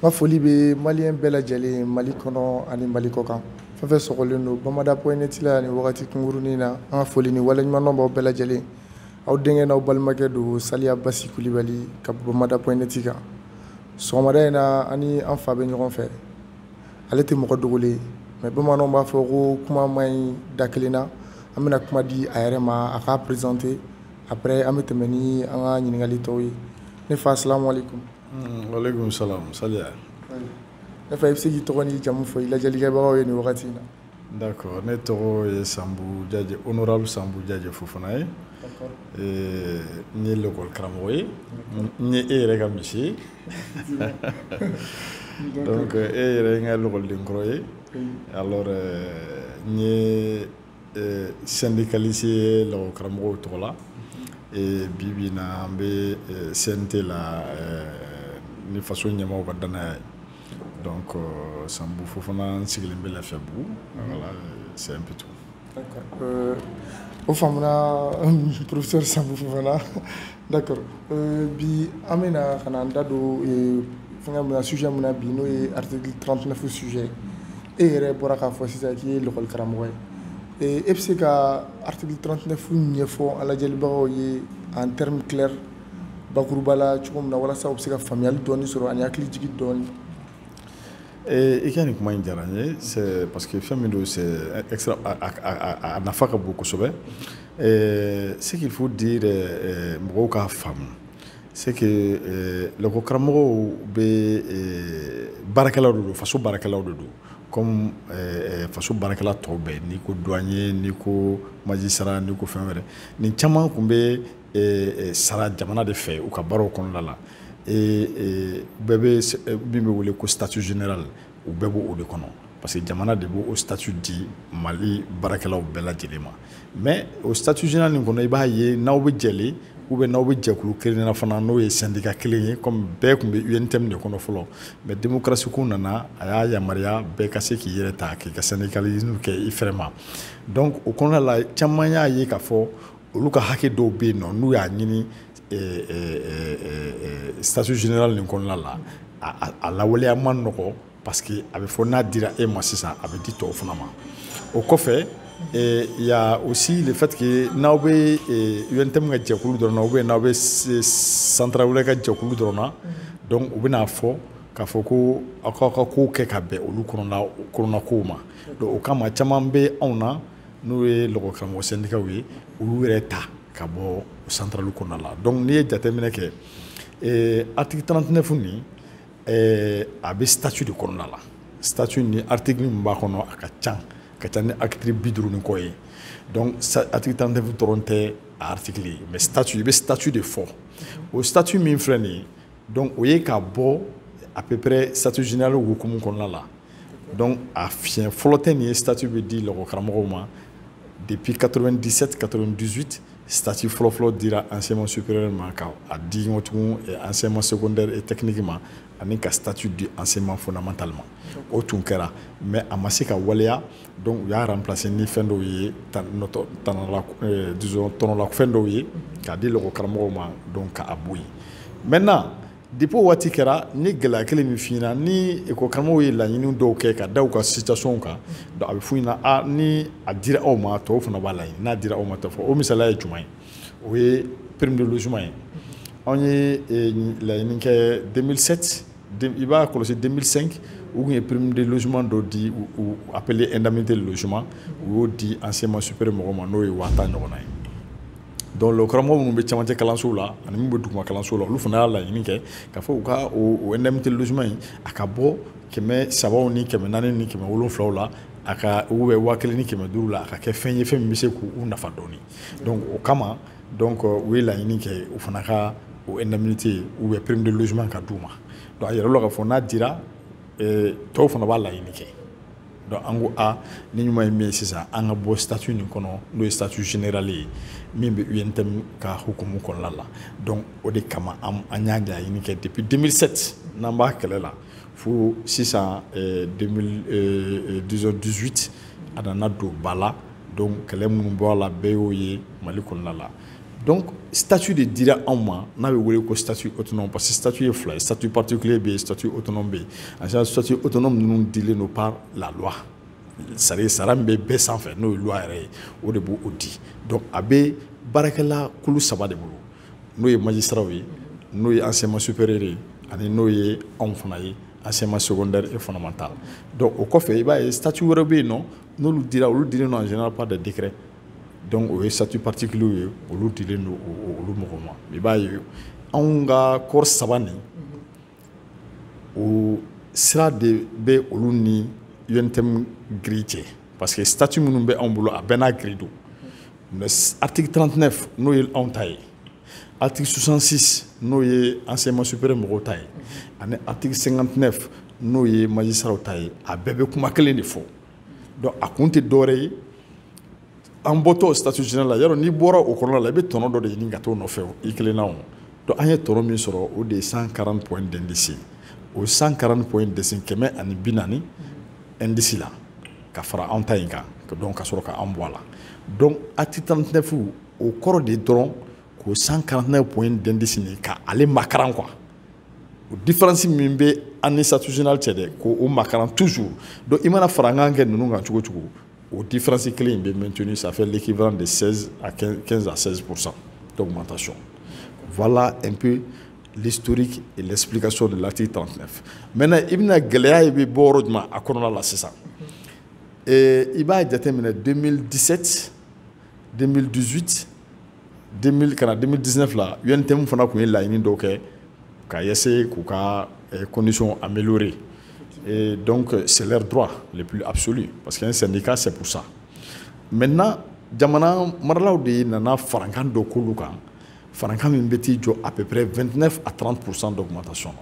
n ka foli bɛ maliyɛn bɛɛ lajɛlen mali kɔnɔ ani mali kɔ kan fɛn fɛn sɔgɔlen don bamada pɔyinɛti la nin wagati kunkurunin na an ka foli ni waleɲumandɔn b'aw bɛɛ lajɛlen aw denkɛ n'aw balimakɛ don saliya basi kulibali ka bamada pɔyinɛti kan sɔgɔmada in na ani an fa bɛ ɲɔgɔn fɛ ale tɛ mɔgɔ dogolen mɛ bamananw b'a fɔ ko kuma ma ɲi da kelen na an bɛna kuma di a yɛrɛ ma a k'a présenter après an bɛ tɛmɛ ni an ka ɲininkali tɔw ye ne fa salamualeykum waaleykum salam saliya ne fa i bɛ se k'i tɔgɔ n'i jamu fɔ i lajɛlikɛbagaw ye nin wagati in na d'accord ne tɔgɔ ye sanbu jaje honorable sanbu jaje fofana ye n ye l'école karamɔgɔ ye n ye e yɛrɛ ka misi ye donc e yɛrɛ ye n ka l'écoleden kɔrɔ ye alors n ye syndicaliste ye lakɔli karamɔgɔw tɔgɔ la bi bi in na an bɛ CNT la ni faso ɲɛmaaw ka danaya ye. Donc sanbu fofana n sigilen bɛ c'est un peu d'accord. O faamuna professeur sanbu fofana. D'accord. Bi an bɛna ka na an da sujet mun na bi n'o ye article 39 sujet. E yɛrɛ bɔra k'a fɔ sisan k'i ye karamɔgɔ ye. E bɛ se ka article 39 ɲɛfɔ an lajɛlibagaw ye en terme clair bakuruba la cogo min na walasa u bɛ se ka faamuyali dɔɔni sɔrɔ ani hakili jigi dɔɔni i ka nin kuma in diyara n ye c'est parce que fɛn min don c'est extra a nafa ka bon kosɛbɛ ce qu'il faut dire mɔgɔw k'a faamu c'est que lakɔli karamɔgɔw bɛ baarakɛlaw de don faso baarakɛlaw de don comme faso baarakɛla tɔw bɛɛ n'i ko douanier n'i ko magistrat n'i ko fɛn wɛrɛ nin caman tun bɛ sara jamana de fɛ u ka baaraw kɔnɔna la. Bɛɛ bɛ min bɛ wele ko statut général u bɛɛ b'o de kɔnɔ. Parce que jamana de b'o statut di mali baarakɛlaw bɛɛ lajɛlen ma. Mais o statut général nin kɔnɔ i b'a ye n'aw bɛ jɛlen ou bien n'aw bɛ jɛkulu kelen na fana n'o ye syndicat kelen ye comme bɛɛ tun bɛ UNTM de kɔnɔ fɔlɔ. Mais démocratie ko nana a y'a yamaruya bɛɛ ka se k'i yɛrɛ ta k'i ka syndicalisme kɛ i fɛrɛ ma. Donc o kɔnɔna la caman y'a ye k'a fɔ olu ka hakɛ dɔw bɛ yen nɔ n'u y'a ɲini statut général nin kɔnɔna la a lawaleya man nɔgɔ parce que a bɛ fɔ n'a dira e ma sisan a bɛ di tɔw fana ma. O kɔfɛ il y a aussi le fait que n'aw bɛ UNTM ka jɛkulu dɔrɔn na ou bien n'aw bɛ Santarabulɛ ka jɛkulu dɔrɔn na donc u bɛn'a fɔ k'a fɔ ko aw k'aw ka kow kɛ ka bɛn olu kɔnɔna kɔnɔna kow ma. Donc o kama caman bɛ anw na n'o ye lakɔli karamɔgɔ syndicat ye olu yɛrɛ ta ka bɔ centrale kɔnɔna la. Donc n'i ye jateminɛ kɛ article 39 nin a bɛ statut de kɔnɔna la. Statut ni article min b'a kɔnɔ a ka ca ka ca ni article bi duuru ni kɔ ye. Donc article 39 dɔrɔn tɛ article ye. Mais statut i bɛ statut de fɔ o statut min filɛ nin ye donc o ye ka bɔ à peu près statut général hukumu kɔnɔna la. Donc a fiɲɛ fɔlɔ tɛ nin ye statut bɛ di lakɔli karamɔgɔw ma depuis 97 98 statut fɔlɔfɔlɔ dira enseignement supérieur ma ka a enseignement secondaire et technique ma ani ka statut di enseignement fondamental ma mais a ma se ka waleya donc u y'a remplacer ni fɛn disons tɔnɔla fɛn dɔw ye donc ka bɔ yen maintenant depuis o waati kɛra ni gɛlɛya kelen min f'i ɲɛna ni ekɔli karamɔgɔw ye laɲini dɔw kɛ ka da u ka situation kan donc a bɛ f'u ɲɛna a ni a dira aw ma tɔw fana b'a laɲini n'a dira aw ma tɛ fɔ. O misaliya ye jumɛn ye? O ye prime de logement ye. Anw ye laɲini kɛ 2007 i b'a kɔlɔsi 2005 u tun ye prime de logement dɔ di u appelé indemnité de logement u y'o di enseignement supérieur mɔgɔw ma n'o ye waa tan ɲɔgɔnna ye donc le karamɔgɔ minnu bɛ camancɛ kalansow la ani minnu bɛ duguma kalansow la olu fana y'a laɲini kɛ k'a fɔ u ka o indemnité de logement in a ka bɔ kɛmɛ sabaw ni kɛmɛ naani ni kɛmɛ wolonfilaw la a ka ou bien waa kelen ni kɛmɛ duuru la a ka kɛ fɛn ye fɛn min bɛ se k'u nafa dɔɔni donc o kama donc u ye laɲini kɛ u fana ka o indemnité ou bien prime de logement ka d'u ma donc a yɛrɛ la k'a fɔ n'a dira tɔw fana b'a laɲini kɛ donc an ko a ni ɲuman ye min ye sisan an ka bɔ statut nin kɔnɔ n'o ye statut général ye min bɛ UNTM ka hukumu kɔnɔna la. Donc o de kama an y'a laɲini kɛ depuis 2007 n'an b'a kɛlɛ la fo sisan 2018 a nana don ba la. Donc kɛlɛ minnu bɔra la bɛɛ y'o ye mali kɔnɔna la. Donc statut de dira anw ma n'a bɛ wele ko statut autonome parce que statut ye fila ye statut particulier bɛ yen statut autonome bɛ yen. En général statut autonome ninnu dilen don par la loi dire sara min bɛ bɛɛ sanfɛ n'o ye loi yɛrɛ ye. O de b'o o di. Donc a bɛ baarakɛla kulu saba de bolo. N'o ye ye n'o ye enseignement supérieur ye ani n'o ye anw fana ye enseignement secondaire et fondamental. Donc o kɔfɛ i b'a dira olu o ye ye olu dilen don olu mɔgɔ ma. I b'a ye anw ka saba nin de UNTM grille cɛ parce que statut minnu bɛ anw bolo a bɛɛ n'a grille don mais article 39 n'o ye anw ta ye article 66 n'o ye enseignement supérieur mɔgɔw ta ye ani article 59 n'o ye magistraw ta ye a bɛɛ bɛ kuma kelen de fɔ donc a kun tɛ dɔwɛrɛ ye an bɔtɔ statut général la yɔrɔ n'i bɔra o kɔnɔna la i bɛ tɔnɔ dɔ de ɲini ka t'o nɔfɛ i kelen na o donc an ye tɔnɔ min sɔrɔ o de ye 140 points d'indice o 140 points d'indice kɛmɛ ani bi naani indice la ka fara anw ta in kan donc ka sɔrɔ ka an bɔ a la. Donc acte 39 o kɔrɔ de dɔrɔn k'o 149 points d'indice nin ka ale makaran quoi. O différence min bɛ an ni général cɛ dɛ k'o makaran toujours. Donc i mana fara ɲɔgɔn kɛ ninnu kan cogo cogo o différence kelen in maintenu ça fait l'équivalent de 16 à 15, 15 à 16 d'augmentation. Voilà un peu l'historique et l'explication de l'article 39 maintenant i bɛna gɛlɛya ye bɛ bɔ yɔrɔ jumɛn a kɔnɔna la sisan i b'a jateminɛ 2017 2018 2000 ka na 2019 la UNTM fana tun ye laɲini dɔw kɛ ka essayer k'u ka conditions améliorer et donc c'est leur droit le plus absolu parce qu'un syndicat c'est pour ça. Maintenant jamana maralaw de nana farankan dɔ k'olu farankan min bɛ t'i jɔ à peu près 29 à 30 d'augmentation.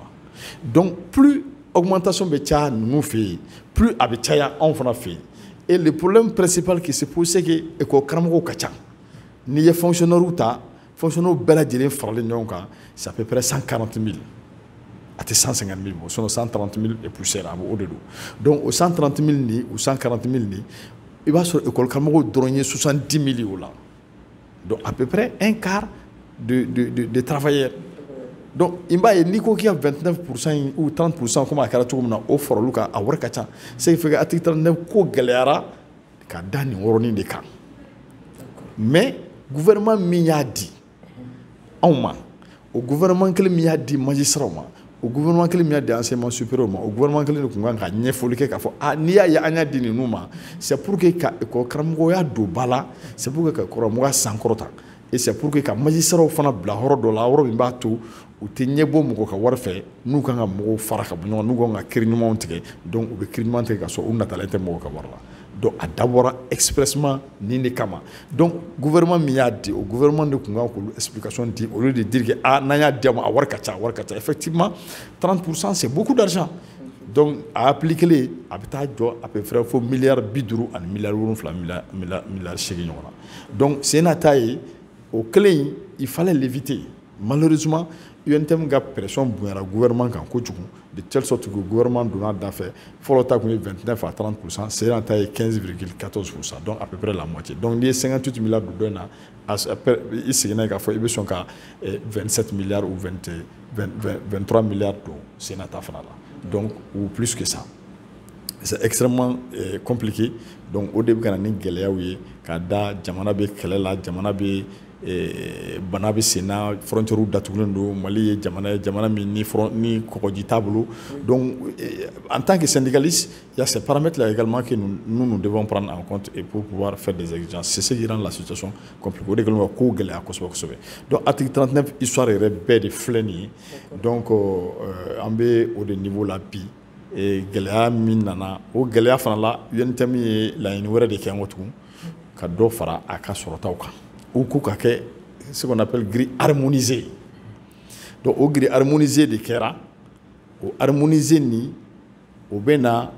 Donc plus augmentation bɛ caya ninnu fɛ yen plus a bɛ caya anw fana fɛ yen et le problème principal qui se pose c'est que école karamɔgɔw ka ca n'i ye fonctionnaire ta fonctionnaire c'est à peu près 140 000 a tɛ 150 000 bɔ sinon 130 000 et poussière a bɛ o de don donc o 130 000 ni o 140 000 ni i b'a sɔrɔ école karamɔgɔw dɔrɔn ye 70 000 ye o la donc à peu près un quart de de de, de travailleurs. Donc i b'a ye n'i ko k'i ka 29 in ou 30 komi a kɛra cogo min na o fara olu kan a wari ka ca c'est que article 39 ko gɛlɛyara ka da nin yɔrɔnin de kan mais gouvernement min y'a di anw ma o gouvernement kelen min y'a di magistraw ma o gouvernement kelen min y'a di enseignement supérieur ma o gouvernement kelen de tun kan ka ɲɛfɔli kɛ k'a fɔ a n'i y'a ye an y'a di ninnu ma c'est pour que ka école karamɔgɔya don ba la c'est pour que ka karamɔgɔya sankɔrɔta et c'est pour que ka magistraw fana bila yɔrɔ dɔ la yɔrɔ min b'a to u tɛ ɲɛbɔ mɔgɔ ka wari fɛ n'u kan ka mɔgɔw fara ka bɔ n'u kan ka kiiri donc u donc a dabɔra expressement nin de kama. Donc gouvernement min y'a o gouvernement de tun kan explication di olu de dire que ah y'a di a a ka a ka ca. Effectivement 30 pour cent c'est beaucoup d'argent. Donc a appliquer a bɛ taa à peu près fo miliyari bi duuru ani miliyari wolonfila miliyari donc sen n'a o kelen in il fallait l'éviter. Malheureusement UNTM ka pression bonyara gouvernement kan kojugu de telle sorte que gouvernement donna da fɛ fɔlɔ ta tun ye 29 à 30 pourcent senan ta ye 15,14 pourcent donc à peu près la moitié. Donc n'i ye 58 milliards don dɔ in na i seginna k'a fɔ i bɛ sɔn ka 27 milliards ou 20, 20, 23 milliards don la donc ou plus que ça. C'est extrêmement euh, compliqué. Donc o de bɛ ka na ni gɛlɛyaw ye k'a da jamana bɛ bana bɛ sen na frontières datugulen don mali jamana ye jamana min ni ni kɔgɔji t'a bolo. Donc en tant que syndicaliste il y a ces paramètres là également que nous, nous nous devons prendre en compte et pour pouvoir faire des exigences. C'est ce qui rend la situation compliquée. O de kosɛbɛ donc article 39 histoire yɛrɛ bɛɛ de filɛ donc euh, an bɛ o de niveau la bi. Gɛlɛya min nana o gɛlɛya fana la UNTM ye laɲini wɛrɛ de kɛ n ko tugun ka dɔ ou k'u ka kɛ ce qu'on appelle grille harmonisée donc o grille harmonisée de kɛra o harmonisée ni o bɛ na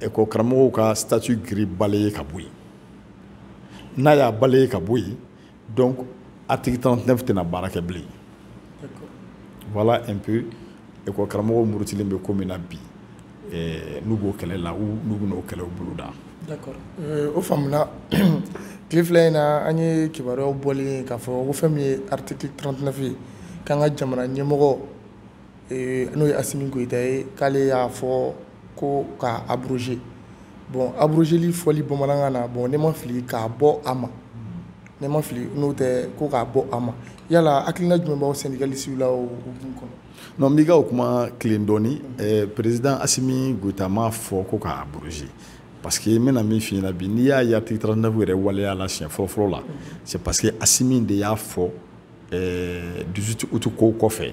école karamɔgɔw ka statut grille balayer ka bɔ yen n'a y'a balayer ka bɔ yen donc article 39 tɛna baara kɛ bilen voilà un peu école karamɔgɔw murutilen bɛ ko min na bi n'u b'o kɛlɛ la ou n'u bɛna o kɛlɛ u bolo da d'accord. Euh, o faamuna tile fila in na an ye kibaruyaw bɔlen k'a fɔ ko fɛn min ye article 39 ye k'an ka jamana ɲɛmɔgɔ eh, n'o ye asimi goyita ye k'ale y'a fɔ ko ka abroger bon abrogeli fɔli bamanankan na bon ne ma fili k'a bɔ a ma ne ma fili n'o tɛ ko k'a bɔ a ma yala hakilina jumɛn b'aw syndicaliste la o hukumu kɔnɔ non n b'i ka o kuma tilen dɔɔni eh, président asimi goyita m'a fɔ ko k'a abroger parce que n bɛna min f'i ɲɛna bi n'i y'a ye article 39 yɛrɛ waleya la siɲɛ fɔlɔ fɔlɔ la c'est parce que asimi de y'a fɔ eh, 18 août ko kɔfɛ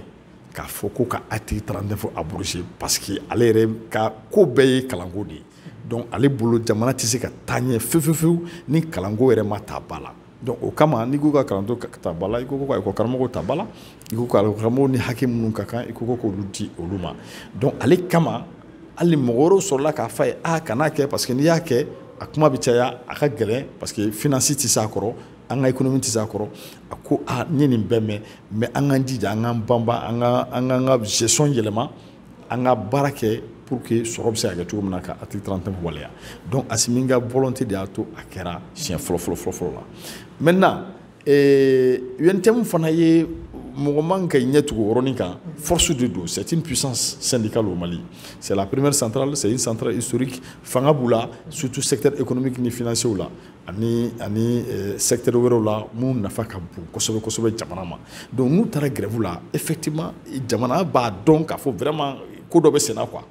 k'a fɔ ko ka article 39 abroger parce que ale yɛrɛ ka ko bɛɛ ye kalanko de ye. Donc ale bolo jamana tɛ se ka taa ɲɛ fewu fewu fewu ni kalanko yɛrɛ ma ta ba la. Donc o kama n'i ko ka kalanto ta ba la i ko ko ka ekɔli karamɔgɔw ta ba la i ko ka karamɔgɔw ni hakɛ minnu ka kan i ko ko k'olu di olu ma. Donc ale kama hali mɔgɔ wɛrɛw sɔrɔla k'a fɔ a ye a kana kɛ parce que n'i y'a kɛ a kuma bɛ caya a ka gɛlɛn parce que finance tɛ se a kɔrɔ an ka économie tɛ se a kɔrɔ. A ko a n ye nin bɛɛ mɛn mais an k'an jija an k'an banban an ka an k'an ka gestion yɛlɛma an ka baara kɛ pour que sɔrɔ bɛ se ka kɛ cogo min na ka article 39 waleya. Donc asimi ka volonté de y'a to a kɛra siɲɛ fɔlɔ fɔlɔ fɔlɔ fɔlɔ la. Maintenant eh, UNTM fana ye mɔgɔ man ka ɲɛ tugu o force de don c'est une puissance syndicale au Mali. C'est la première centrale c'est une centrale historique fanga b'u surtout secteur économique ni financier la ani ani eh, secteur wɛrɛw la mun nafa ka bon ma donc n'u taara grève la effectivement jamana b'a dɔn k'a fɔ vraiment ko dɔ bɛ senna quoi.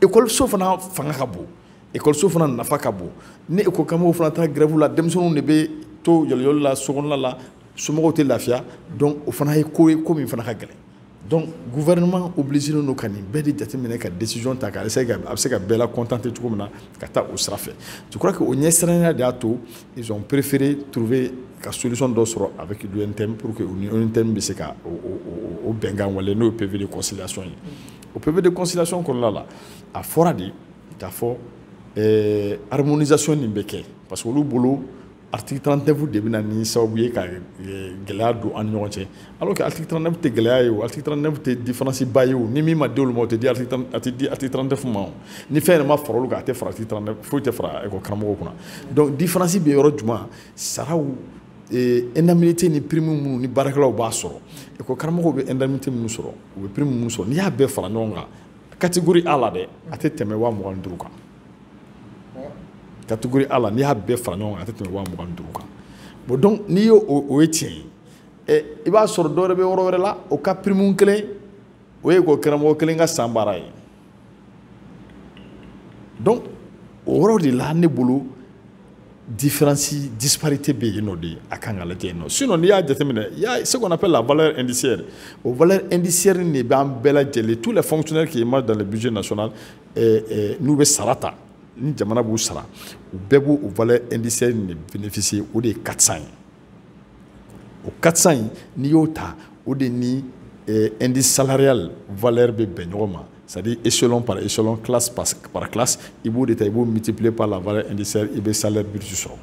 Ekɔliso fana fanga ka bon ekɔliso fana nafa ka ni ekɔli karamɔgɔw fana taara grève la denmisɛnninw de bɛ to yɛlɛyɛli la la somɔgɔw tɛ lafiya donc o fana ye ko ye ko min fana ka gɛlɛn donc gouvernement obligé don ka nin bɛɛ de jateminɛ ka décision ta ka essayer a bɛ se ka bɛɛ la contenter cogo min na ka taa o sira fɛ je crois que o ɲɛsiranya de y'a to ils ont préféré trouver ka solution dɔ sɔrɔ avec l'UNTM pour que l'UNTM bɛ se ka o bɛnkan wale n'o ye PV de conciliation ye o PV de conciliation kɔnɔna la a fɔra de k'a fɔ harmonisation nin bɛ kɛ parce que olu bolo article 39 de bɛna ni sababu ye ka gɛlɛya don an ni alors que article 39 tɛ gɛlɛya ye o article 39 tɛ différence ba ni min ma di olu ma o tɛ di article a tɛ di article 39 ma o. Ni fɛn yɛrɛ ma fara olu kan a tɛ fara article 39 foyi tɛ fara ekɔli karamɔgɔw kunna. Donc différence bɛ yɔrɔ jumɛn? Saraw indemnité ni prime minnu ni baarakɛlaw b'a sɔrɔ. Ekɔli karamɔgɔw bɛ indemnité minnu sɔrɔ u bɛ prime minnu n'i y'a bɛɛ fara ɲɔgɔn kan catégorie A la dɛ a tɛ tɛmɛ wa mugan ni duuru kan catégorie A la n'i y'a bɛɛ fara ɲɔgɔn kan a tɛ tɛmɛ wa mugan ni duuru kan. Bon donc n'i y'o o ye tiɲɛ ye. I b'a sɔrɔ dɔ wɛrɛ bɛ yɔrɔ wɛrɛ la o ka prime kelen o ye ekɔli karamɔgɔ kelen ka san baara ye. Donc o yɔrɔ de la ne bolo différence disparité bɛ yen nɔ de a kan ka lajɛ yen nɔ. Sinon n'i y'a jateminɛ il y a ce qu'on appelle la valeur indiciaire. O valeur indiciaire de b'an bɛɛ lajɛlen tous les fonctionnaires qui émargent dans le budget national n'u bɛ sara ta ni jamana b'u sara u bɛɛ b'o o valeur indiciaire de bénéficier o de ye 400 ye o 400 in n'i y'o ta o de ni indice salarial valeur bɛ bɛn ɲɔgɔn ma c'est-à-dire échelon par échelon, classe par, par classe, il faut multiplier par la valeur indiciaire, il faut salaire brut sɔrɔ.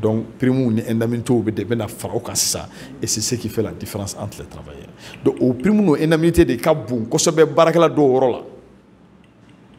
Donc, prime ni indemnité bɛ de bɛna fara o kan sisan et c'est ce qui fait la différence entre les travailleurs. Donc, o prime n'o indemnité de ka bon kosɛbɛ baarakɛla dɔw yɔrɔ la.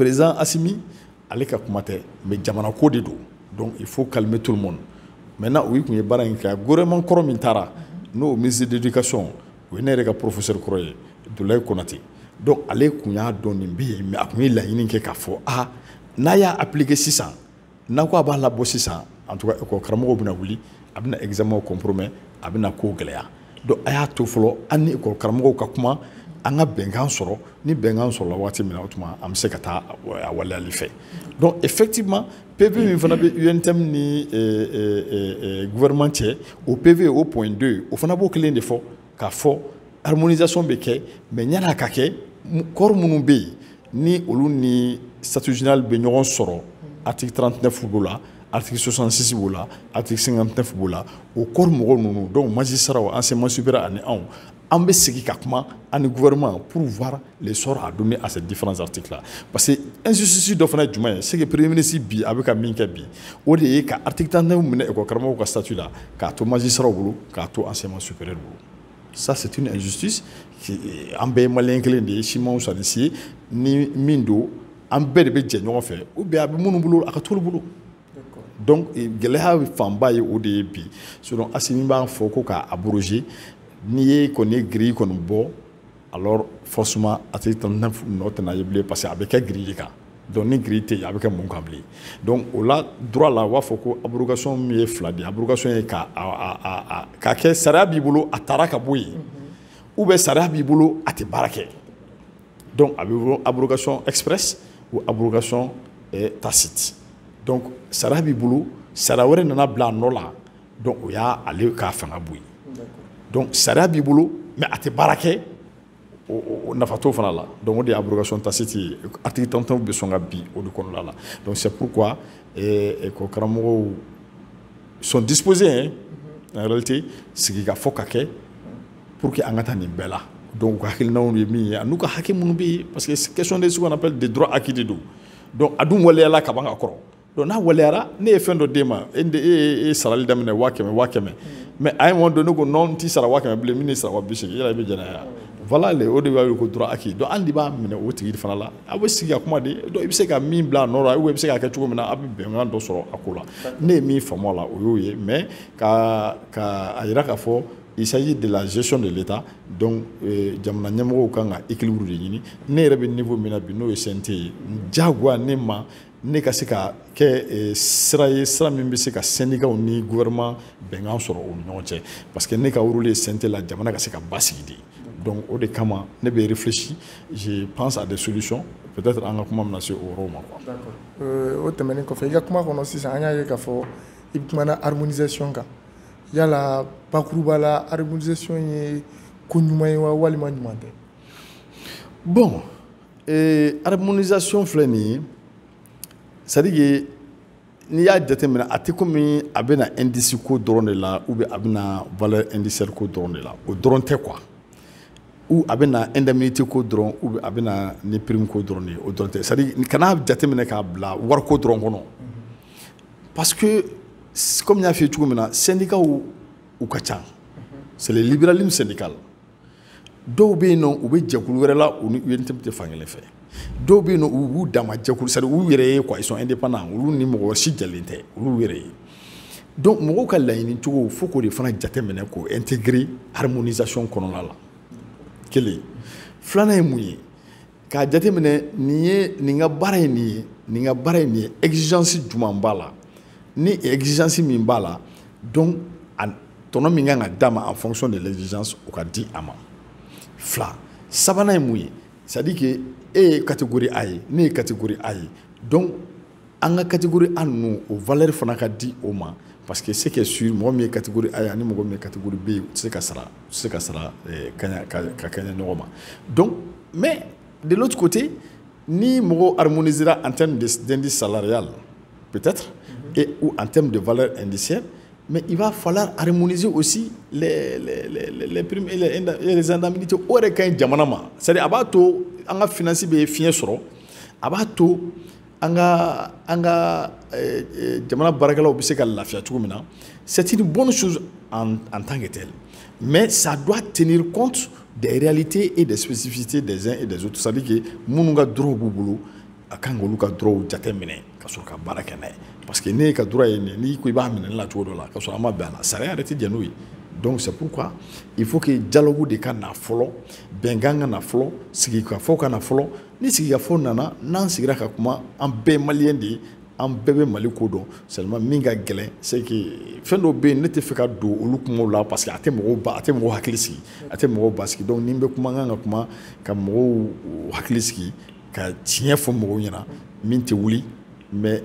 président Assimi ale ka mais jamana ko de don donc il faut calmer tout le monde. Maintenant in kɛ gouvernement n'o ministre de l'éducation o ye ne yɛrɛ ka professeur kɔrɔ ye Dulayi Konate. Donc ale kun y'a dɔn nin bɛ yen mais a kun ye laɲini kɛ k'a fɔ a n'a y'a appliquer sisan en tout cas bɛna wuli examen compromet a donc an ka bɛnkan ni bɛnkan sɔrɔla waati min na o tuma an a donc effectivement PV min fana bɛ UNTM ni gouvernement cɛ o PV o point 2 o fana b'o kelen de fɔ k'a harmonisation kɛ ka corps minnu yen ni olu ni statut général article 39 b'o article 66 b'o article 59 b'o la o kɔri mɔgɔ ninnu donc magistrat enseignement supérieur ani anw an bɛ sigi ka kuma ani gouvernement pour voir les sorts à donner à ces différents articles là parce que injustice dɔ fana ye jumɛn ye? C'est que premier ministre bi a bɛ ka min kɛ bi? O de ye ka article 39 minɛ école karamɔgɔw ka statut la k'a to magistrat bolo k'a to enseignement supérieur bolo. Ça c'est une injustice an bɛɛ ye maliyɛn kelen de ye simanw sanisi ye ni min don an bɛɛ de bɛ jɛ ɲɔgɔn fɛ. Ou bien a bɛ minnu bolo a ka t'olu bolo. Donc gɛlɛya fanba ye o de ye bi. Sinon asimi b'a fɔ ko k'a abroger n'i ye kɔni ye grille kɔni bɔ alors forcément article 39 nɔ tɛna ye bilen parce que a bɛ kɛ grille de kan donc ni grille tɛ yen a bɛ kɛ mun kan bilen donc o la droit la u b'a fɔ ko abrogation min ye fila de ye abrogation ye ka a a a k'a kɛ sariya b'i bolo a taara ka bɔ yen ou bien sariya b'i bolo a tɛ baara kɛ donc a bɛ fɔ abrogation express ou abrogation tacite? Donc sariya b'i bolo sariya wɛrɛ nana bila a nɔ la donc o y'a ale k'a fanga bɔ yen donc sariya b'i bolo mais a tɛ baara kɛ o fana la. Donc o de ye abrogation tacite ye. Article 39 bɛ sɔn ka o de kɔnɔna la. Donc c'est pourquoi école karamɔgɔw sont disposés hein, en réalité sigi ka kɛ pour que an ka taa nin bɛɛ donc u ka a ka hakɛ minnu parce que question de ce qu'on appelle des droits acquis de don donc a dun waleyala ka ban ka donc n'a waleyara ne ye fɛn dɔ d'e ma e ye sarali daminɛ waa kɛmɛ waa kɛmɛ. Mais à un moment donné ko non n t'i sara waa kɛmɛ bilen min n'i sara waa bi seegin yala i bɛ jɛnɛya. Voilà le o de b'a wele ko droit acquis. Donc hali n'i b'a minɛ o tigi fana la a bɛ sigi ka kuma de. Donc i bɛ se ka min bila a nɔ la i bɛ se k'a kɛ cogo min na a bɛ bɛnkan dɔ sɔrɔ a ko la. Ne ye min faamu a la o y'o ye. Mais ka ka a yira k'a fɔ il s'agit de la gestion de l'État. Donc jamana ɲɛmɔgɔw kan ka équilibre de ɲini. Ne yɛrɛ bɛ niveau min na bi n'o ye CNT ye. Diyagoya ne ma ne ka se ka kɛ sira ye sira min bɛ se ka syndicat ni gouvernement bɛnkan sɔrɔ o ni ɲɔgɔn cɛ. Parce que ne ka rôle ye CNT la jamana ka se ka basigi de. Donc o de kama ne bɛ réfléchir je pense à des solutions. Peut-être an ka kuma bɛna se o yɔrɔw ma quoi. d'accord. O tɛmɛnen kɔfɛ i ka kuma kɔnɔ sisan an y'a ye k'a fɔ i kumana harmonisation kan. Yala bakuruba la harmonisation ye ko ɲuman ye wa walima ɲuman tɛ. bon eh, harmonisation filɛ nin ye que n'i y'a jateminɛ a tɛ komi a bɛna indice ko dɔrɔn de la ou bien a bɛna valeur indiciaire ko dɔrɔn de la. O dɔrɔn tɛ quoi. Ou a bɛna indemnité ko dɔrɔn ou bien a bɛna ni prime ko dɔrɔn de o dɔrɔn tɛ. C'est à dire kana k'a bila wariko dɔrɔn kɔnɔ. Parce que comme n y'a f'i ye cogo min na syndicat u ka ca. C'est le libéralisme syndical. Dɔw bɛ yen nɔ u bɛ jɛkulu wɛrɛ la u ni UNTP tɛ fankelen fɛ dɔw bɛ yen nɔ u b'u dama jɛkulu dire u yɛrɛ ye quoi ils sont indépendants olu ni mɔgɔ si jɛlen tɛ olu yɛrɛ ye. Donc mɔgɔw ka laɲini cogo fo k'o de fana jateminɛ k'o intégrer harmonisation kɔnɔna la. Kelen. Filanan ye mun ye? K'a jateminɛ nin ye nin ka baara ye nin ye nin ka baara ye nin ye exigence jumɛn b'a la? Ni exigence min b'a la donc a tɔnɔ min kan ka d'a ma en fonction de l'exigence o ka di a ma. Fila. Sabanan ye mun ye c'est à dire que e catégorie A ye catégorie A. Donc ka catégorie A ninnu o valeur fana ka di o ma parce que ce qui est sûr mɔgɔ min ye catégorie A mɔgɔ min ye catégorie B ye u tɛ se ka sara u tɛ se ka sara kaɲa ka ka kaɲa ɲɔgɔn ma donc mais de l'autre côté ni mɔgɔ harmonisera en termes d'indice salarial peut-être et ou en termes de valeur indiciaire mais il va falloir harmoniser aussi les, les, les, les primes et les, les indemnités jamana ma c'est-à-dire a a b'a to an c'est une bonne chose en, tant que telle mais ça doit tenir compte des réalités et des spécificités des uns et des autres c'est-à-dire que minnu ka droit b'u a kan parce que ne ye ka droit ye nin ye n'i ko i b'a minɛ la cogo dɔ la ka sɔrɔ a ma bɛn a la. Sariya yɛrɛ tɛ jɛn n'o ye. Donc c'est pourquoi il faut que dialogue de ka na fɔlɔ bɛnkan ka na fɔlɔ sigikafɔ ka na fɔlɔ. Ni sigikafɔ nana n'an sigira ka kuma an bɛɛ maliyɛn de ye. An bɛɛ bɛ mali ko dɔn. Seulement min ka gɛlɛn c'est que fɛn dɔw bɛ yen ne tɛ fɛ ka don olu kumaw la parce que a tɛ mɔgɔw ba a tɛ mɔgɔw hakili sigi. A tɛ mɔgɔw basigi donc ni n bɛ kuma n kan ka kuma ka mɔgɔw hakili sigi ka tiɲɛ fɔ mɔgɔw ɲɛna. Min tɛ wuli mais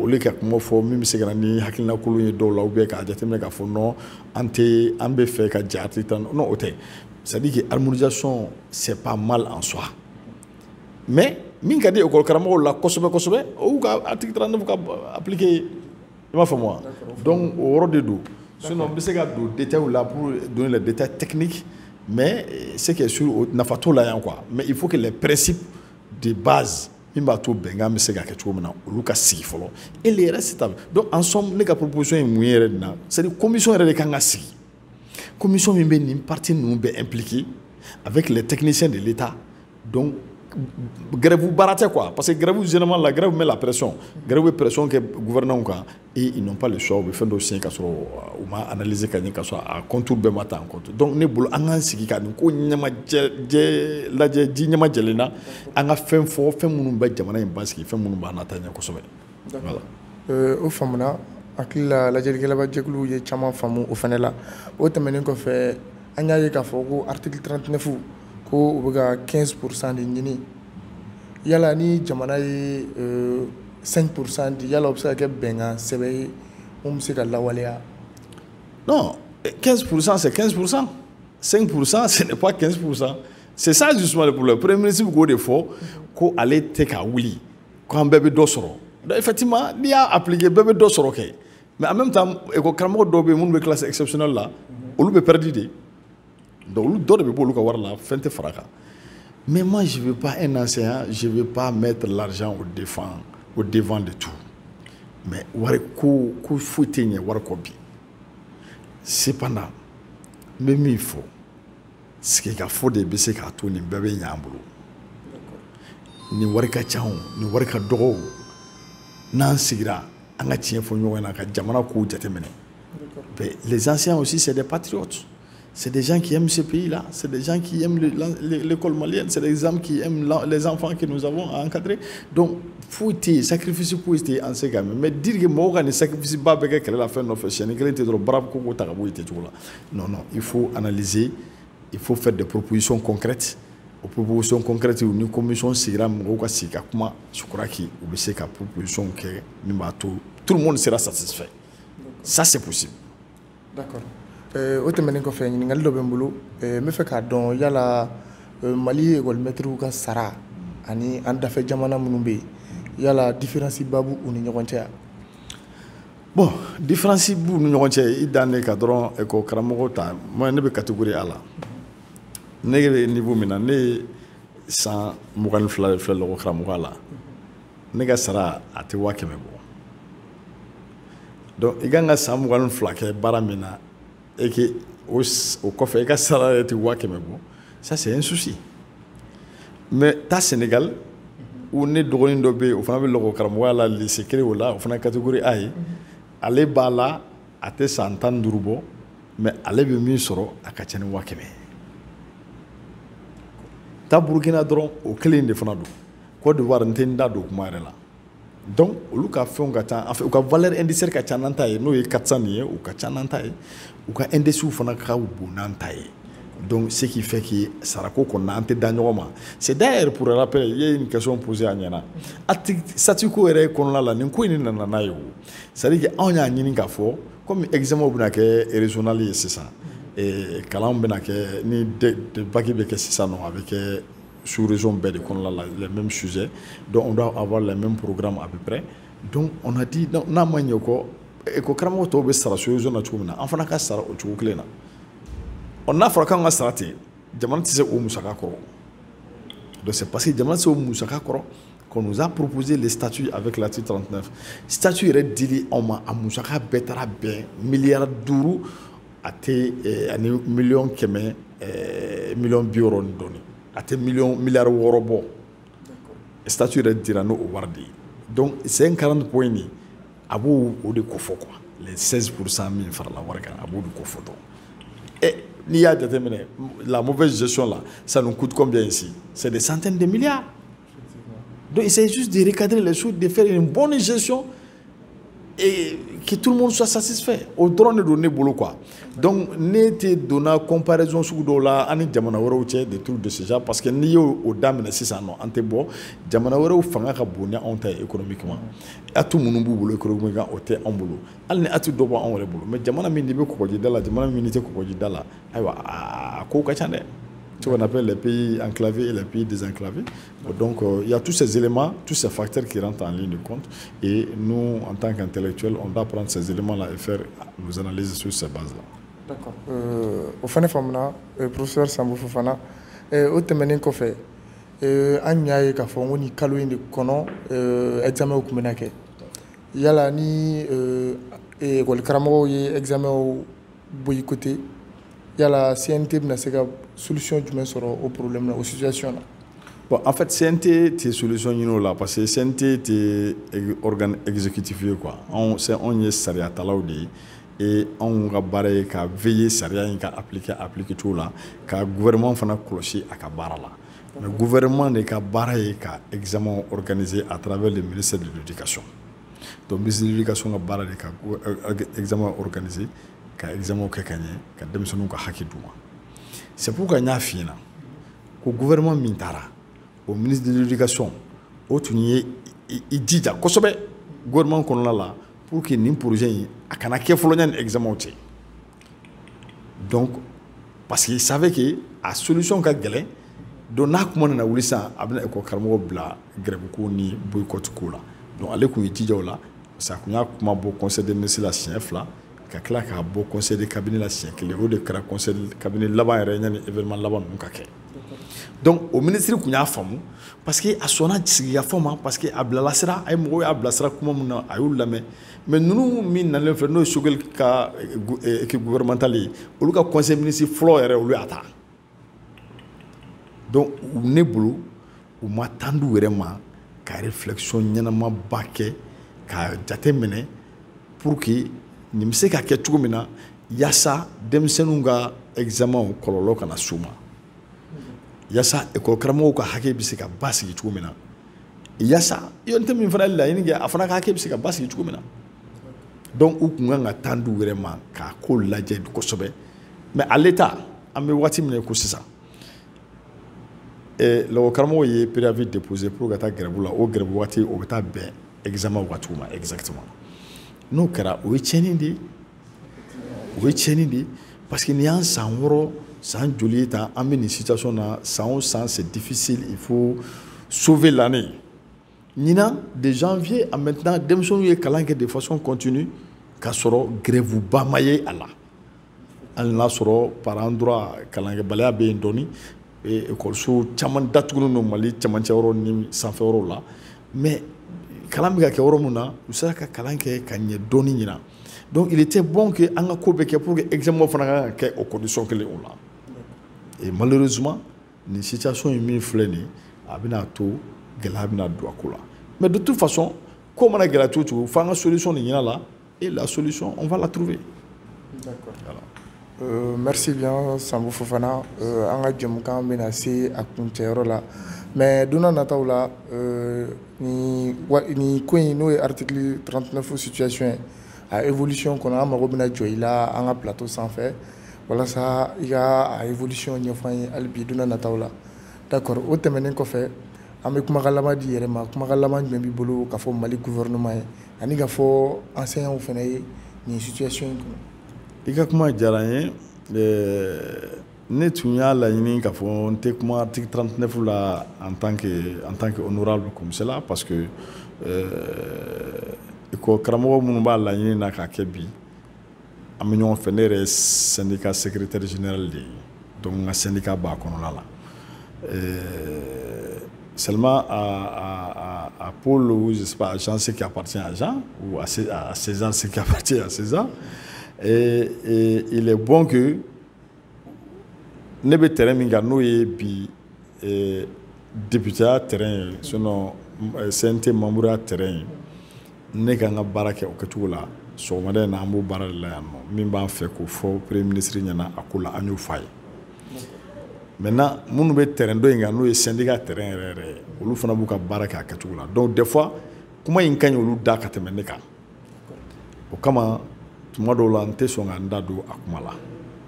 olu ka kuma fɔ min bɛ se ka na ni ye dɔw la bien k'a jateminɛ k'a fɔ non an tɛ an bɛ fɛ ka ja article tan non o tɛ. C'est pas mal en soi. Mais min ka di école karamɔgɔw la kosɛbɛ kosɛbɛ o y'u ka article 39 ka appliqué i m'a faamu wa? Donc o yɔrɔ de don sinon n bɛ se ka don détail la pour donner les détails techniques mais c'est que sur o nafa t'o la yan quoi. Mais il faut que les principes de base min b'a to bɛnkan bɛ se ka kɛ cogo min na olu ka sigi fɔlɔ. Et le reste donc en somme ne ka proposition ye na c'est à commission yɛrɛ de kan ka sigi. Commission min bɛ nin partie ninnu bɛɛ avec les techniciens de l'État donc grève baara tɛ quoi. Parce que grève généralement la grève met la pression. Grève bɛ pression kɛ gouvernement kan et ils n'ont pas le choix u bɛ fɛn dɔ signer ka sɔrɔ u ma analyser ka ɲɛ ka sɔrɔ a contour bɛɛ ma ta en compte donc ne bolo an k'an sigi ka nin ko ɲɛmajɛ lajɛ ji ɲɛma jɛlen na an ka fɛn fɔ fɛn minnu bɛ jamana in basigi fɛn minnu b'a nata ɲɛ kosɛbɛ voilà. O faamuna hakili la lajɛlikɛlaba jɛkuluw ye caman faamu o fana la o tɛmɛnen kɔfɛ an y'a ye k'a fɔ ko article 39 ko u bɛ ka 15 pourcent de ɲini. Yala ni jamana ye 5 pourcent di yala o bɛ se ka kɛ bɛnkan sɛbɛn ye mun bɛ se ka lawaleya? Non 15 pourcent c'est 15 pourcent 5 pourcent ce n'est pas 15 pourcent c'est ça justement le problème. Premier ministre bɛ k'o de fɔ ko ale tɛ ka wuli ko an bɛɛ bɛ dɔ sɔrɔ. Donc effectivement n'i y'a appliqué bɛɛ bɛ dɔ sɔrɔ kɛ. Mais en même temps école karamɔgɔ dɔw bɛ yen minnu bɛ classe exceptionnelle la olu bɛ perdu de donc olu dɔ de bɛ bɔ olu ka wari la fɛn tɛ fara a kan. Mais moi je veux pas un enseignant je veux pas mettre l'argent au devant au devant de tout. Mais wari ko ko foyi tɛ ɲɛ wari kɔ bi. Cependant n bɛ min fɔ sigikafɔ de bɛ se k'a to nin bɛɛ bɛ ɲɛ an bolo. Nin wari ka ca o nin wari ka dɔgɔ o n'an sigira an ka tiɲɛ fɔ ɲɔgɔn na ka jamana kow jateminɛ. Mais les anciens aussi c'est des patriotes c'est des gens qui aiment ce pays-là, c'est des gens qui aiment l'école malienne, c'est des gens qui aiment les enfants que nous avons à encadrer. Donc, être sacrifice pour être en ce cas. Mais dire que moi, je sacrifice pas avec la fin de notre chaîne, que était trop brave comme tu as Non, non, il faut analyser, il faut faire des propositions concrètes. Aux propositions concrètes, une commission sera je crois qu'il y a des propositions que tout le monde sera satisfait. Ça, c'est possible. D'accord. O tɛmɛnen kɔfɛ ɲininkali dɔ bɛ n bolo n bɛ fɛ k'a dɔn yala mali ekɔlimɛtiriw ka sara ani an dafɛ jamana minnu bɛ yen. Yala différence ba b'u ni ɲɔgɔn cɛ yan bon différence b'u ni ɲɔgɔn cɛ i dan ne ka dɔrɔn ekɔli karamɔgɔ ta moi ne bɛ catégorie a la. Ne bɛ niveau min na ne ye san mugan ni fila de filɛ lɔgɔ karamɔgɔya la. Ne ka sara a tɛ wa kɛmɛ bɔ. Donc i kan ka san mugan ni fila kɛ baara min na et que o kɔfɛ i ka sara yɛrɛ tɛ ça c'est un souci. Mais ta Sénégal où ne dɔgɔnin dɔ bɛ yen o fana bɛ lɔgɔ karamɔgɔya la lycée kelen o la o catégorie A ye ale b'a la a mais a ka ca ni o de fana don Côte donc olu ka fɛnw ka ca en fait u ka valeur indiciaire ka ca n'an ta ye n'o ye 400 nin ye u ka ca n'an ta ye u ka indices fana ka bon n'an ta ye. Donc ce qui fait que sarako kɔnɔna an tɛ da ɲɔgɔn ma. C'est d'ailleurs pour rappel i ye une question posée a ɲɛna statut ko yɛrɛ kɔnɔna la nin ko in de nana n'a ye o. C'est à dire que anw y'a ɲini k'a fɔ comme examen bɛna kɛ régional ye sisan kalan bɛna kɛ ni bac bɛ kɛ sisan nɔ a bɛ kɛ sous région bɛɛ de la les mêmes donc on doit avoir les mêmes programmes à peu près. Donc on a dit n'a ma ɲɛ kɔ ko karamɔgɔ tɔw bɛ sara sous région na. Cogo min na. An fana ka sara o cogo kelen na donc c'est parce que jamana musaka qu'on nous a proposé les statuts avec l'article 39 statut yɛrɛ dili anw ma a musaka bɛɛ taara bɛn miliyari duuru a tɛ a tɛ miliyɔn miliyari wɔɔrɔ bɔ. Statut yɛrɛ dira n'o wari de ye. Donc c'est un 40 points nin a b'o o de kofɔ quoi. Les 16 pourcent min farala wari kan a b'o de kofɔ dɔn ɛ n'i y'a jateminɛ la mauvaise gestion là ça nous coûte combien ici? C'est des centaines de milliards. Donc il s'agit juste de recadrer les choses de faire une bonne gestion et que tout le monde soit satisfait o dɔrɔn de don ne bolo quoi donc ne tɛ donna comparaison sugu dɔw la an ni jamana wɛrɛw cɛ des trucs de ce genre parce que n'i y'o o daminɛ sisan nɔ an tɛ bɔ jamana wɛrɛw fanga ka bon ni anw ta ye économiquement atu minnu b'u bolo économiquement o tɛ anw bolo hali ni atu dɔ bɔ anw yɛrɛ bolo mais jamana min n'i bɛ kɔgɔjida la jamana min n'i tɛ kɔgɔjida la ayiwa a kow ka ca dɛ ce qu'on appelle les pays enclavés et les pays désenclavés. Donc, euh, il y a tous ces éléments, tous ces facteurs qui rentrent en ligne de compte. Et nous, en tant qu'intellectuels, on doit prendre ces éléments-là et faire nos analyses sur ces bases-là. D'accord. Euh, au fana faamuna euh, professeur Sambo Fofana o tɛmɛnen kɔfɛ an y'a ye k'a fɔ n ko nin kalo in de kɔnɔ examen tun bɛna kɛ yala ni euh, ekɔli karamɔgɔw ye examen boyikote yala CNT bɛna se ka solution jumɛn sɔrɔ o problème na o situation na? Bon, en fait, CNT, c'est solution ɲini la parce que CNT tɛ organe exécutif ye quoi. Anw c'est anw ye sariyatalaw de ye et anw ka baara ye ka veiller sariya in ka appliquer appliquer cogo la ka gouvernement fana kɔlɔsi a ka baara la. Mais gouvernement de ka baara ye ka examen organiser à travers le ministère de l'éducation. Donc ministre de l'éducation ka baara de ka examen organiser ka examen kɛ ka ɲɛ ka denmisɛnninw ka hakɛ d'u ma. C'est pourquoi n y'a f'i ɲɛna ko gouvernement min taara o ministre de l'éducation o tun ye i jija kosɛbɛ gouvernement kɔnɔna la pour que nin projet in a kana kɛ fɔlɔ ɲani examen cɛ donc parce qu'il savait que a solution ka gɛlɛn donc n'a kuma nana wuli sisan a bɛna école karamɔgɔ bila grève ni boycott ko la donc ale tun ye jija o la parce que a tun y'a kuma bɔ conseil des ministres la siɲɛ fila ka tila k'a bɔ conseil de cabinet la siɲɛ kelen. O de kɛra conseil de cabinet laban yɛrɛ événement laban ninnu ka kɛ. Donc o ministre tun y'a faamu parce que a sɔnna sigikafɔ ma parce que a bilala sira a ye mɔgɔw y'a bilasira kuma min na a y'u lamɛn. Mais ninnu min nalen filɛ n'o ye sogɛli ka équipe gouvernementale ye olu ka conseil ministre fɔlɔ yɛrɛ olu y'a ta. Donc ne bolo u ma yɛrɛ ma ka ɲɛnamaba kɛ ka jate minɛ pour que nin bɛ se ka kɛ cogo min na yaasa denmisɛnninw ka examen kɔlɔlɔ kana s'u ma yaasa ekɔli karamɔgɔw ka hakɛ bɛ se ka basigi cogo min na yaasa yɔrɔ min fana ye laɲini kɛ a fana ka hakɛ bɛ se ka basigi cogo min na donc u tun kan ka taa di u yɛrɛ ma k'a ko lajɛ kosɛbɛ mais ale ta an bɛ waati min na ko sisan lakɔli karamɔgɔw ye préavis déposé pour ka taa grève la o grève waati o bɛ taa bɛn examen waatiw ma exactement n'o kɛra o ye tiɲɛni de ye. O ye tiɲɛni de ye. Parce que nin y'an san wɔɔrɔ san joli ye tan an bɛ nin situation na san o san c'est difficile il faut sauver l'année. Ɲinan de janvier à maintenant denmisɛnninw ye kalan kɛ de façon continue k'a sɔrɔ grève ba ma ye a la. Hali n'a sɔrɔ par endroit kalankɛbaliya bɛ yen dɔɔni ekɔliso caman datugulen don mali cɛmancɛ yɔrɔ ni sanfɛ yɔrɔ la. Mais kalan bɛ ka kɛ yɔrɔ min na u sera ka kalan kɛ ka ɲɛ dɔɔni ɲinan donc il était bon que an ka ko bɛ kɛ pour que examen fana ka kɛ o condition kelen o la et malheureusement nin situation in min filɛ nin a bɛna to gɛlɛya bɛna don a ko la mais de toute façon ko mana gɛlɛya cogo cogo f'an ka solution de la et la solution on va la trouver. D'accord. Voilà. Euh, merci bien Sambo Fofana euh, an ka jɛmukan bɛna se a kuncɛyɔrɔ la mais donna nataw la euh, ni wa ni ko in n'o ye article 39 situation ye a évolution kɔnɔ an mago bɛna jɔ i la an ka plateau sanfɛ walasa i ka a évolution ɲɛfɔ ye hali bi donna nataw la d'accord o tɛmɛnen kɔfɛ an bɛ kumakan di yɛrɛ ma kumakan laban jumɛn b'i mali gouvernement ye ani k'a fɔ enseignants fana ye nin situation in ne tun y'a laɲini k'a fɔ n tɛ kuma article 39 la en tant que en tant que honorable comme cela parce que école karamɔgɔ minnu b'a laɲini na k'a kɛ bi an bɛ ɲɔgɔn syndicat secrétaire général de ye donc n syndicat b'a kɔnɔna la seulement à, à, à, pôle ou je sais pas, à Jean, ce qui appartient à Jean, ou à, à César, ce qui appartient à César. Et, et il est bon que ne bɛ terrain min kan n'o ye bi député terrain ye sinon CNT membre ya terrain ye. Ne ka n ka baara kɛ o kɛcogo la sɔgɔmada in na an b'o baara de la yan nɔ. Min b'an fɛ k'o fɔ premier ministre ɲɛna a ko la an y'o f'a ye. Maintenant minnu bɛ terrain dɔ in kan n'o ye syndicat terrain yɛrɛ yɛrɛ ye olu fana b'u ka baara kɛ a kɛcogo la. Donc des fois kuma in ka ɲi olu da ka tɛmɛ ne kan. O kama tuma dɔw la n tɛ sɔn ka n da don a kuma la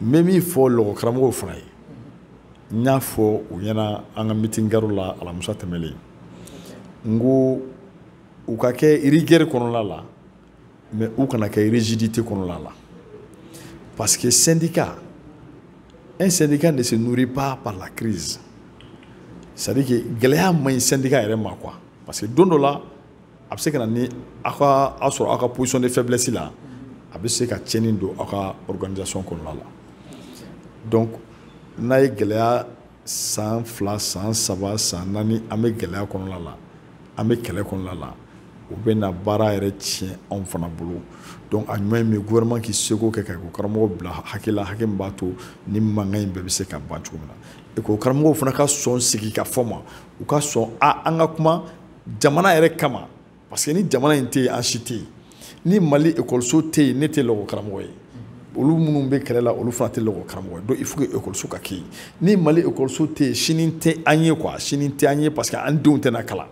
n bɛ min fɔ lɔgɔ karamɔgɔw fana ye. N y'a fɔ u ɲɛna an ka mitingɛriw la alamusa tɛmɛlen. N ko u ka kɛ rigueur kɔnɔna la mais u kana kɛ rigidité kɔnɔna la. Parce que syndicat un syndicat ne se nourrit pas par la crise. C'est à dire que gɛlɛya man ɲi syndicat yɛrɛ ma quoi. Parce que don dɔ la a bɛ se ka na ni aw ka aw sɔrɔ aw ka position de faiblesse la a bɛ se ka tiɲɛni don aw ka organisation kɔnɔna la donc n'a ye gɛlɛya san fila san saba san naani an bɛ gɛlɛya kɔnɔna la. An bɛ kɛlɛ kɔnɔna la. U bɛ na baara yɛrɛ tiɲɛ anw fana bolo. Donc a ɲuman ye min ye gouvernement k'i seko kɛ ka ekɔli karamɔgɔ bila hakɛ la hakɛ min b'a to ni mankan in bɛɛ bɛ se ka ban cogo min na. Ekɔli karamɔgɔw fana ka sɔn sigi ka fɔ ma. U ka sɔn a an ka kuma jamana yɛrɛ kama. Parce que ni jamana in tɛ yen an si tɛ yen. Ni mali ekɔliso tɛ yen ne tɛ lɔgɔ karamɔgɔ ye olu minnu bɛ kɛlɛ la olu fana tɛ lɔgɔ karamɔgɔ ye. Donc il faut que ekɔliso ka kɛ yen. Ni mali ekɔliso tɛ yen sini tɛ an ye quoi. Sini tɛ an ye parce que an denw tɛna kalan.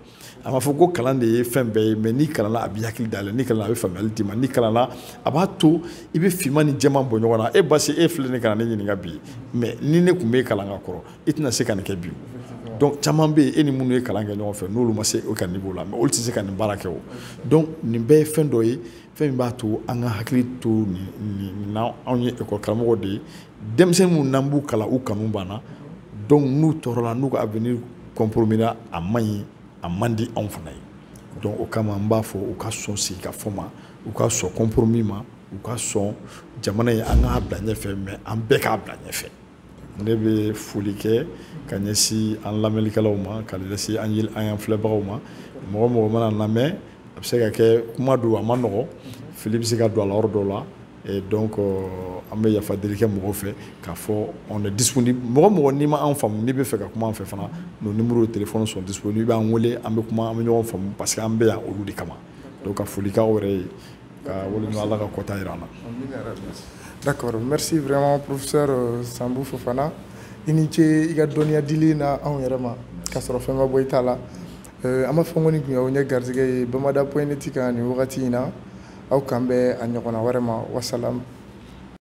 A ma fɔ ko kalan de ye fɛn bɛɛ ye mais n'i kalanna a b'i hakili dayɛlɛ. N'i kalanna a bɛ faamuyali d'i ma. N'i kalanna a b'a to i bɛ finman ni jɛman bɔ ɲɔgɔn na. E basi e filɛ ne ka na ne ɲininka bi. Mais ni ne tun bɛ kalan ka kɔrɔ i tɛna se ka nin kɛ bi donc caman bɛ yen e ni minnu ye kalan kɛ ɲɔgɔn fɛ n'olu ma se o ka niveau la. Mais olu tɛ se ka nin baara kɛ o. Donc nin bɛɛ ye fɛn dɔ ye fɛn min b'a to an ka hakili to nin na anw ye ekɔli karamɔgɔ de ye. Denmisɛnnin minnu n'an b'u kalan u kanu banna donc n'u tɔɔrɔla n'u ka avenir compromis a man ɲi a man di anw fana ye. Donc o kama n b'a fɔ u ka sɔn sigi ka fɔ ma u ka sɔn compromis ma u ka sɔn jamana ye an k'a bila ɲɛfɛ mais an bɛɛ k'a bila ɲɛfɛ. Ne bɛ foli kɛ ka ɲɛsin an lamɛnnikɛlaw ma ka ɲɛsin an ye an filɛbagaw ma. Mɔgɔ mɔgɔ mana lamɛn a bɛ se ka kɛ kuma don a ma nɔgɔn fili bɛ se ka don a la yɔrɔ la. Et donc an bɛ yafa deli kɛ mɔgɔw fɛ k'a fɔ on est disponible. Mɔgɔ mɔgɔ n'i ma an faamu n'i bɛ fɛ ka kuma an fɛ fana nos numéros de téléphone sont disponibles. I b'an wele an parce que an bɛ yan olu de kama. Donc ka foli k'aw yɛrɛ ye. Ka wale ɲɔgɔn ala ka kɔta d'accord. Merci vraiment professeur Sanbu Fofana. I ni ce i ka dɔnniya dili na anw yɛrɛ ma. K'a sɔrɔ fɛn ma bɔ an b'a fɔ ko nin tun ye o ɲɛ garijɛgɛ ye. Bamada net kan nin wagati in na aw kan bɛ a ɲɔgɔnna wɛrɛ ma. Wasalam